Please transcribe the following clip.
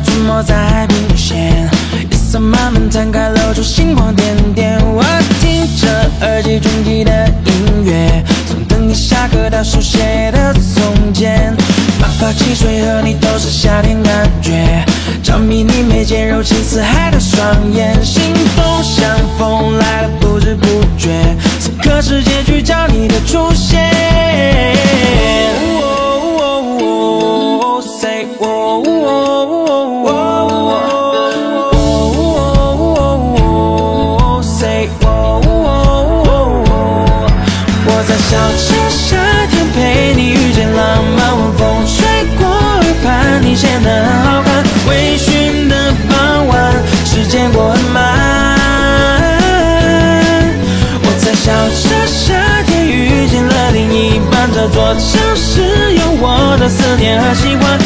坐在海平线，夜色慢慢摊开，露出星光点点。我听着耳机中记的音乐，从等你下课到书写的从前。哪怕汽水和你都是夏天感觉，着迷你眉间柔情似海的双眼，心动像风来了不知不觉，此刻世界聚焦你的出现。小城夏天陪你遇见浪漫，晚风吹过耳畔，你显得很好看。微醺的傍晚，时间过很慢。我在小城夏天遇见了另一半，这座城市有我的思念和喜欢。